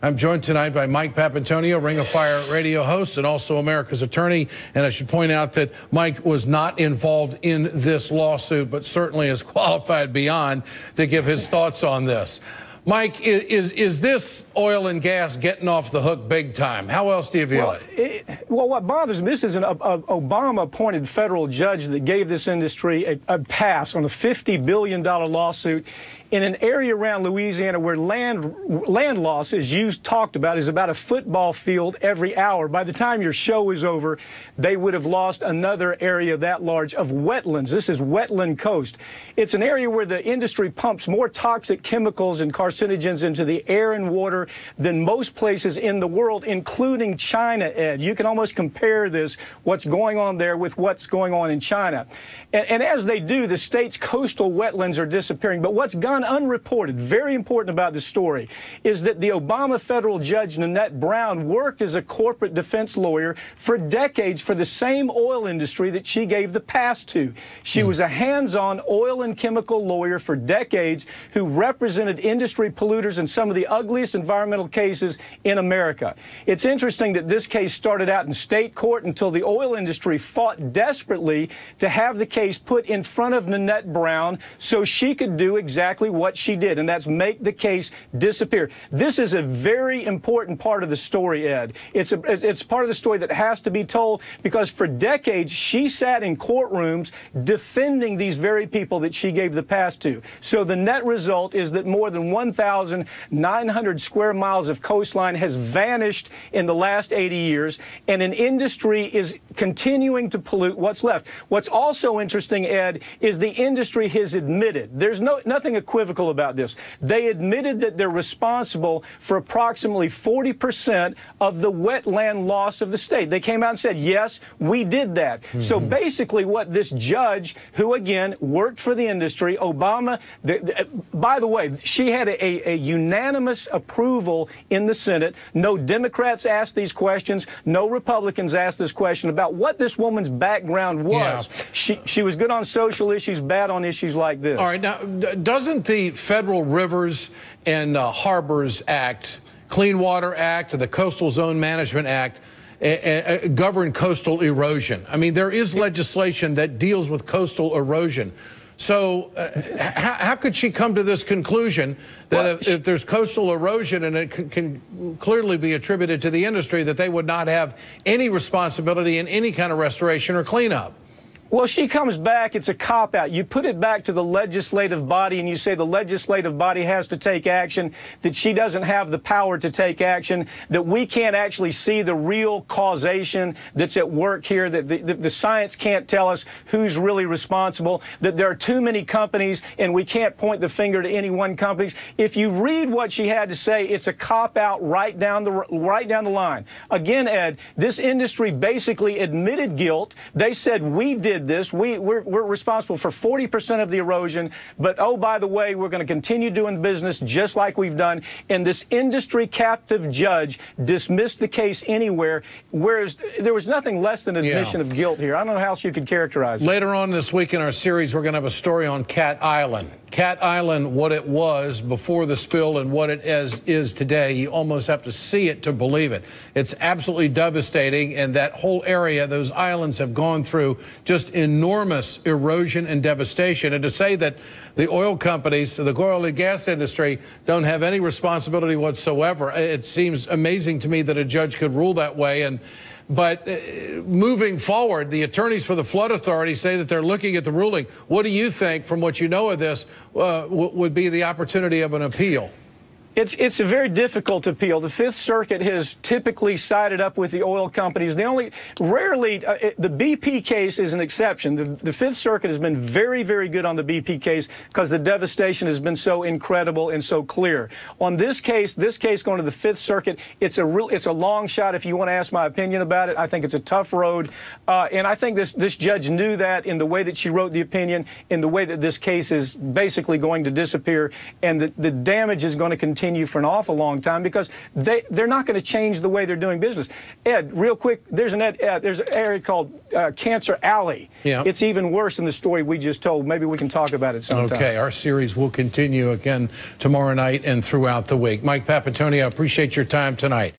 I'm joined tonight by Mike Papantonio, Ring of Fire radio host, and also America's attorney. And I should point out that Mike was not involved in this lawsuit, but certainly is qualified beyond to give his thoughts on this. Mike, is is this oil and gas getting off the hook big time? How else do you view well, it? it? Well, what bothers me, this is an Obama-appointed federal judge that gave this industry a, a pass on a $50 billion lawsuit in an area around Louisiana where land land loss, as you talked about, is about a football field every hour. By the time your show is over, they would have lost another area that large of wetlands. This is wetland coast. It's an area where the industry pumps more toxic chemicals and carcinogens into the air and water than most places in the world, including China, Ed. You can almost compare this, what's going on there, with what's going on in China. And, and as they do, the state's coastal wetlands are disappearing. But what's gone gone unreported, very important about this story, is that the Obama federal judge, Nannette Brown, worked as a corporate defense lawyer for decades for the same oil industry that she gave the pass to. She mm. was a hands-on oil and chemical lawyer for decades who represented industry polluters in some of the ugliest environmental cases in America. It's interesting that this case started out in state court until the oil industry fought desperately to have the case put in front of Nannette Brown so she could do exactly exactly what she did, and that's make the case disappear. This is a very important part of the story, Ed. It's a, it's part of the story that has to be told because for decades she sat in courtrooms defending these very people that she gave the pass to. So the net result is that more than 1,900 square miles of coastline has vanished in the last 80 years, and an industry is continuing to pollute what's left. What's also interesting, Ed, is the industry has admitted there's no nothing equivalent unequivocal about this. They admitted that they're responsible for approximately 40% of the wetland loss of the state. They came out and said, yes, we did that. Mm -hmm. So basically, what this judge, who again worked for the industry, Obama, the, the, by the way, she had a, a, unanimous approval in the Senate. No Democrats asked these questions. No Republicans asked this question about what this woman's background was. Yeah. She, she was good on social issues, bad on issues like this. All right. Now, doesn't the Federal Rivers and uh, Harbors Act, Clean Water Act, the Coastal Zone Management Act, govern coastal erosion. I mean, there is legislation that deals with coastal erosion. So, uh, how, how, could she come to this conclusion that well, if, if, there's coastal erosion and it can, can, clearly be attributed to the industry, that they would not have any responsibility in any kind of restoration or cleanup? Well, she comes back, it's a cop out. You put it back to the legislative body and you say the legislative body has to take action, that she doesn't have the power to take action, that we can't actually see the real causation that's at work here, that the, the, the science can't tell us who's really responsible, that there are too many companies and we can't point the finger to any one company. If you read what she had to say, it's a cop out right down the right down the line. Again, Ed, this industry basically admitted guilt. They said we did did this. We, we're, we're responsible for 40% of the erosion, but oh, by the way, we're going to continue doing business just like we've done. And this industry captive judge dismissed the case anywhere, whereas there was nothing less than admission yeah. of guilt here. I don't know how else you could characterize it. Later on this week in our series, we're going to have a story on Cat Island. Cat Island, what it was before the spill and what it is, is today, you almost have to see it to believe it. It's absolutely devastating, and that whole area, those islands have gone through just enormous erosion and devastation. And to say that the oil companies, the oil and gas industry, don't have any responsibility whatsoever, it seems amazing to me that a judge could rule that way. And but uh, moving forward, the attorneys for the Flood Authority say that they're looking at the ruling. What do you think, from what you know of this, uh, would be the opportunity of an appeal? It's, it's a very difficult appeal. The Fifth Circuit has typically sided up with the oil companies. The only, rarely, uh, it, the BP case is an exception. The, the Fifth Circuit has been very, very good on the BP case because the devastation has been so incredible and so clear. On this case, this case going to the Fifth Circuit, it's a real, it's a long shot. If you want to ask my opinion about it, I think it's a tough road, uh, and I think this this judge knew that in the way that she wrote the opinion, in the way that this case is basically going to disappear, and the, the damage is going to continue continue for an awful long time because they, they're not going to change the way they're doing business. Ed, real quick, there's an, ed, uh, there's an area called uh, Cancer Alley. Yeah. It's even worse than the story we just told. Maybe we can talk about it sometime. Okay, our series will continue again tomorrow night and throughout the week. Mike Papantonio, I appreciate your time tonight.